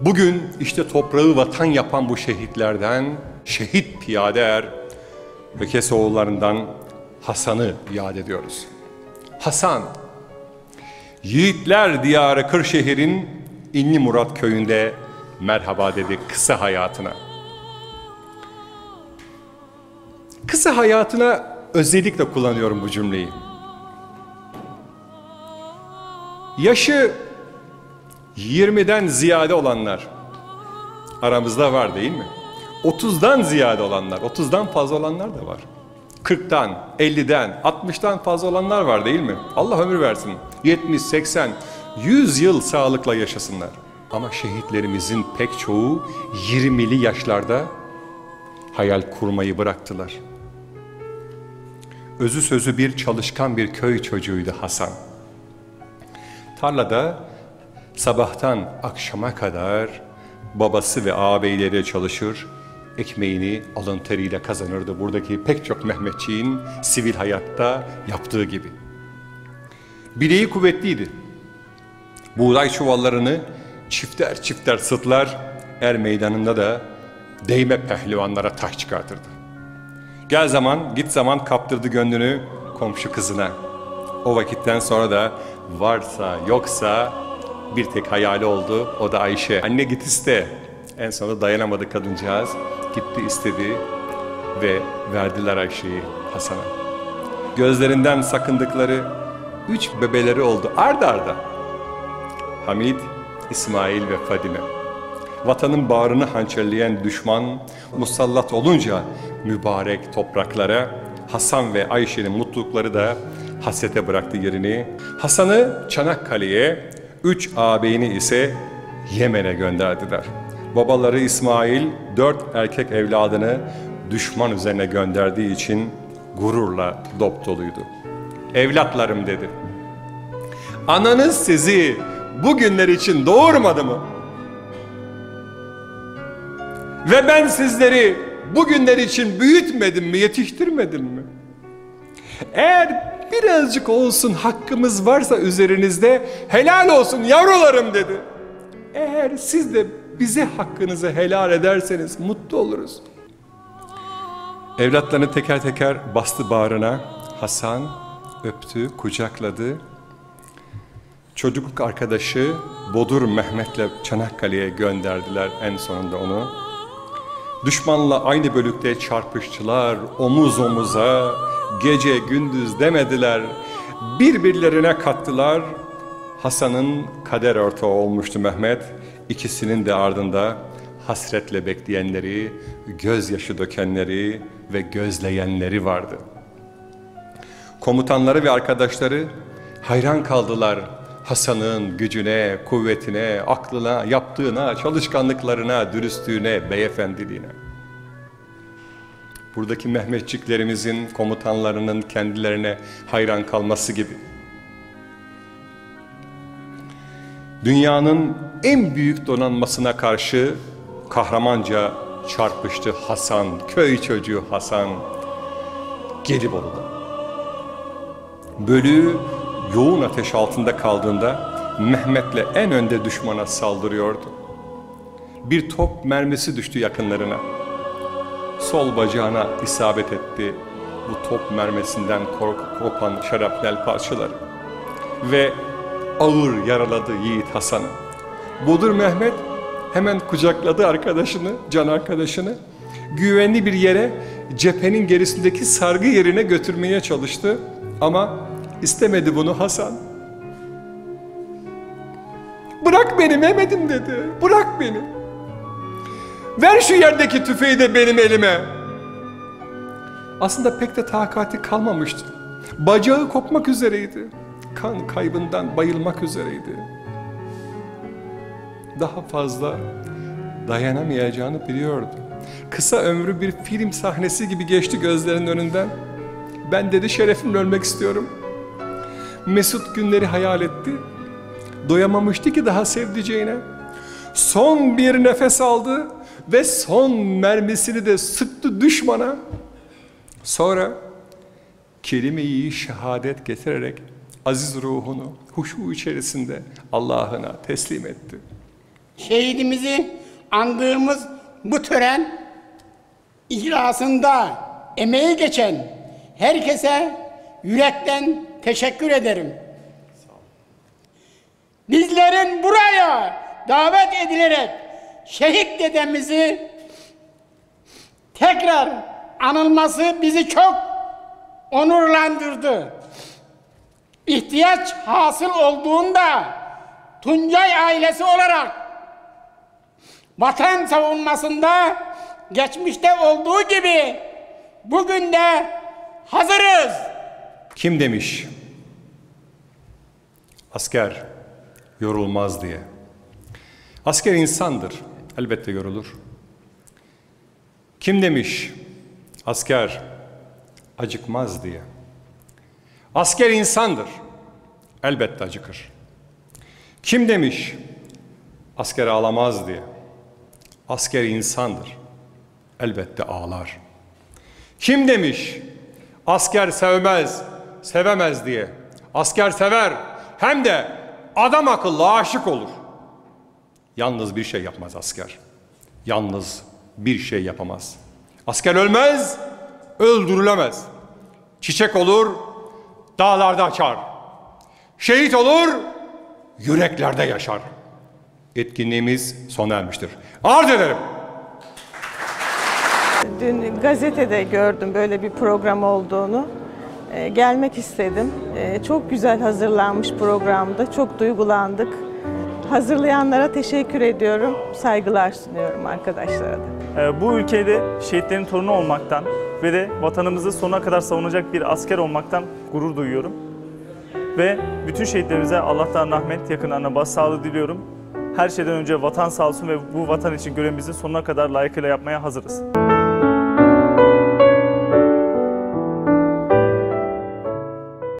Bugün işte toprağı vatan yapan bu şehitlerden şehit piyade er ve Kesoğullarından Hasan'ı yad ediyoruz. Hasan, yiğitler diyarı Kırşehir'in İnli Murat köyünde merhaba dedi kısa hayatına. Kısa hayatına özellikle kullanıyorum bu cümleyi. Yaşı 20'den ziyade olanlar aramızda var değil mi? 30'dan ziyade olanlar, 30'dan fazla olanlar da var. 40'tan, 50'den, 60'tan fazla olanlar var değil mi? Allah ömür versin. 70, 80, 100 yıl sağlıkla yaşasınlar. Ama şehitlerimizin pek çoğu 20'li yaşlarda hayal kurmayı bıraktılar. Özü sözü bir çalışkan bir köy çocuğuydu Hasan. Tarlada sabahtan akşama kadar babası ve ağabeyleri çalışır, ekmeğini alın teriyle kazanırdı. Buradaki pek çok Mehmetçiğin sivil hayatta yaptığı gibi. Bileği kuvvetliydi. Buğday çuvallarını çifter çifter sıtlar, er meydanında da değme pehlivanlara taş çıkartırdı. Gel zaman, git zaman kaptırdı gönlünü komşu kızına. O vakitten sonra da varsa yoksa bir tek hayali oldu. O da Ayşe. Anne git iste. En sonunda dayanamadı kadıncağız. Gitti istedi ve verdiler Ayşe'yi Hasan'a. Gözlerinden sakındıkları üç bebeleri oldu arda arda. Hamid, İsmail ve Fadime. Vatanın bağrını hançerleyen düşman musallat olunca mübarek topraklara Hasan ve Ayşe'nin mutlulukları da hasete bıraktı yerini. Hasan'ı Çanakkale'ye, üç ağabeyini ise Yemen'e gönderdiler. Babaları İsmail dört erkek evladını düşman üzerine gönderdiği için gururla dop doluydu. Evlatlarım dedi. Ananız sizi bugünler için doğurmadı mı? Ve ben sizleri bugünler için büyütmedim mi, yetiştirmedim mi? Eğer birazcık olsun hakkımız varsa üzerinizde helal olsun yavrularım dedi. Eğer siz de bize hakkınızı helal ederseniz mutlu oluruz. Evlatlarını teker teker bastı bağrına. Hasan öptü, kucakladı. Çocukluk arkadaşı Bodur Mehmet'le Çanakkale'ye gönderdiler en sonunda onu. Düşmanla aynı bölükte çarpıştılar omuz omuza, gece gündüz demediler. Birbirlerine kattılar. Hasan'ın kader ortağı olmuştu Mehmet. İkisinin de ardında hasretle bekleyenleri, gözyaşı dökenleri ve gözleyenleri vardı. Komutanları ve arkadaşları hayran kaldılar Hasan'ın gücüne, kuvvetine, aklına, yaptığına, çalışkanlıklarına, dürüstlüğüne, beyefendiliğine. Buradaki Mehmetçiklerimizin komutanlarının kendilerine hayran kalması gibi. Dünyanın en büyük donanmasına karşı kahramanca çarpıştı Hasan, köy çocuğu Hasan, Gelibolu'da. Bölüğü yoğun ateş altında kaldığında Mehmet'le en önde düşmana saldırıyordu. Bir top mermisi düştü yakınlarına. Sol bacağına isabet etti bu top mermisinden kopan şarapnel parçaları. Ve ağır yaraladı Yiğit Hasan'ı. Budur Mehmet hemen kucakladı arkadaşını, can arkadaşını. Güvenli bir yere cephenin gerisindeki sargı yerine götürmeye çalıştı. Ama istemedi bunu Hasan. Bırak beni Mehmet'im dedi. Bırak beni. Ver şu yerdeki tüfeği de benim elime. Aslında pek de takati kalmamıştı. Bacağı kopmak üzereydi. Kan kaybından bayılmak üzereydi. Daha fazla dayanamayacağını biliyordu. Kısa ömrü bir film sahnesi gibi geçti gözlerinin önünden. Ben dedi şerefimle ölmek istiyorum. Mesut günleri hayal etti. Doyamamıştı ki daha sevdiceğine. Son bir nefes aldı ve son mermisini de sıktı düşmana. Sonra kelime-i şehadet getirerek aziz ruhunu huşu içerisinde Allah'ına teslim etti. şehidimizi andığımız bu tören icrasında emeği geçen herkese yürekten teşekkür ederim. Bizlerin buraya davet edilerek şehit dedemizi tekrar anılması bizi çok onurlandırdı. İhtiyaç hasıl olduğunda Tuncay ailesi olarak vatan savunmasında geçmişte olduğu gibi bugün de hazırız. Kim demiş? Asker yorulmaz diye. Asker insandır. Elbette yorulur. Kim demiş? Asker acıkmaz diye. Asker insandır. Elbette acıkır. Kim demiş? Asker ağlamaz diye. Asker insandır. Elbette ağlar. Kim demiş? Asker sevmez, sevemez diye. Asker sever, hem de adam akıllı aşık olur. Yalnız bir şey yapmaz asker. Yalnız bir şey yapamaz. Asker ölmez, öldürülemez. Çiçek olur, dağlarda açar. Şehit olur, yüreklerde yaşar. Etkinliğimiz sona ermiştir. Arz ederim. Dün gazetede gördüm böyle bir program olduğunu. Ee, gelmek istedim. Ee, çok güzel hazırlanmış programda. Çok duygulandık. Hazırlayanlara teşekkür ediyorum. Saygılar sunuyorum arkadaşlara da. Ee, Bu ülkede şehitlerin torunu olmaktan ve de vatanımızı sonuna kadar savunacak bir asker olmaktan gurur duyuyorum. Ve bütün şehitlerimize Allah'tan rahmet, yakınlarına başsağlığı diliyorum. Her şeyden önce vatan sağ olsun ve bu vatan için görevimizi sonuna kadar layıkıyla yapmaya hazırız.